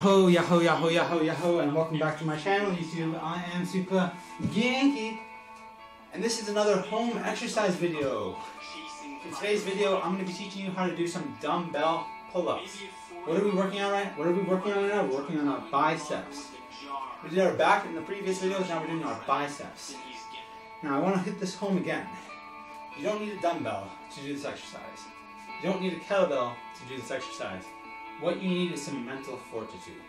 Ho, yahoo, yahoo, yahoo, yahoo, and welcome back to my channel, YouTube. I am Super Yankee, and this is another home exercise video. In today's video, I'm going to be teaching you how to do some dumbbell pull-ups. What are we working on right? What are we working on right now? We're working on our biceps. We did our back in the previous videos, now we're doing our biceps. Now I want to hit this home again. You don't need a dumbbell to do this exercise. You don't need a kettlebell to do this exercise. What you need is some mental fortitude.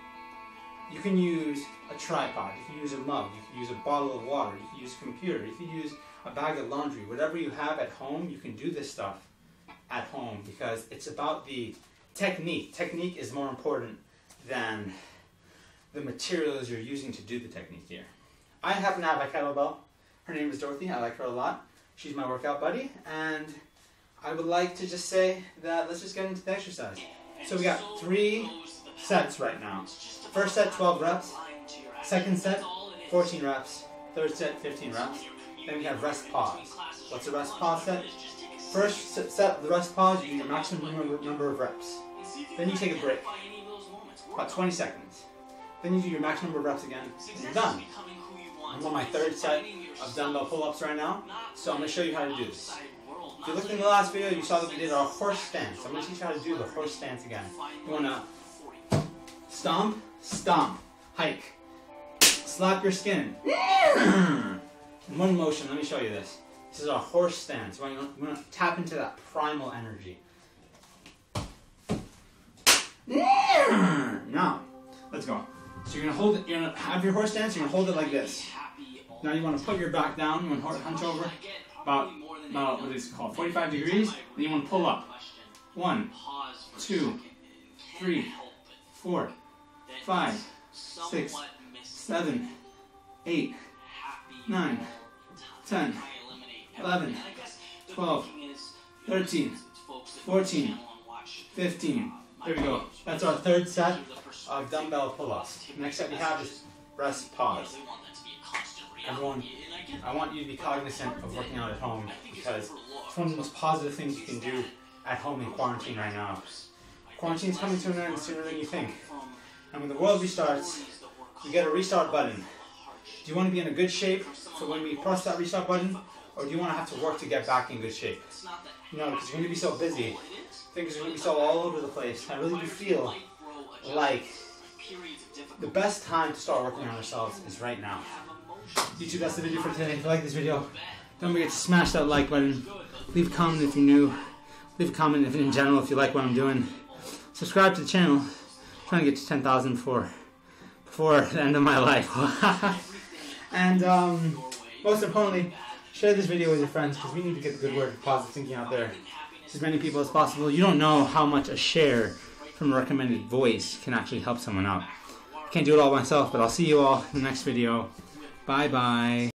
You can use a tripod, you can use a mug, you can use a bottle of water, you can use a computer, you can use a bag of laundry. Whatever you have at home, you can do this stuff at home because it's about the technique. Technique is more important than the materials you're using to do the technique here. I happen to have a kettlebell. Her name is Dorothy. I like her a lot. She's my workout buddy, and I would like to just say that let's just get into the exercise. So we got three sets right now. First set, 12 reps. Second set, 14 reps. Third set, 15 reps. Then we have rest pause. What's a rest pause set? First set, the rest pause, you do your maximum number of reps. Then you take a break, about 20 seconds. Then you do your maximum number of reps again, and you're done. I'm on my third set of dumbbell pull-ups right now, so I'm to show you how to do this. If you looked in the last video, you saw that we did our horse stance. I'm going to teach you how to do the horse stance again. You want to stomp, stomp, hike, slap your skin. In one motion, let me show you this. This is our horse stance. We're going to tap into that primal energy. Now, let's go. So you're gonna hold it. You're gonna have your horse stance. You're gonna hold it like this. Now you want to put your back down. You want to hunch over about about what is it called 45 degrees. Then you want to pull up. One, two, three, four, five, six, seven, eight, nine, ten, eleven, twelve, thirteen, fourteen, fifteen. There we go. That's our third set of dumbbell pull-ups. Next set we have is rest pause. Everyone, I want you to be cognizant of working out at home because it's one of the most positive things you can do at home in quarantine right now. Quarantine is coming to an end sooner than you think. And when the world restarts, you get a restart button. Do you want to be in a good shape for when we press that restart button? Or do you want to have to work to get back in good shape? No, because you're going to be so busy. Things are going to be so all over the place. I really do feel like the best time to start working on ourselves is right now. YouTube, that's the video for today. If you like this video, don't forget to smash that like button. Leave a comment if you're new. Leave a comment if in general if you like what I'm doing. Subscribe to the channel. I'm trying to get to 10,000 before, before the end of my life. and um, most importantly, share this video with your friends because we need to get the good word of positive thinking out there to as many people as possible. You don't know how much a share from a recommended voice can actually help someone out. I can't do it all myself, but I'll see you all in the next video. Bye bye.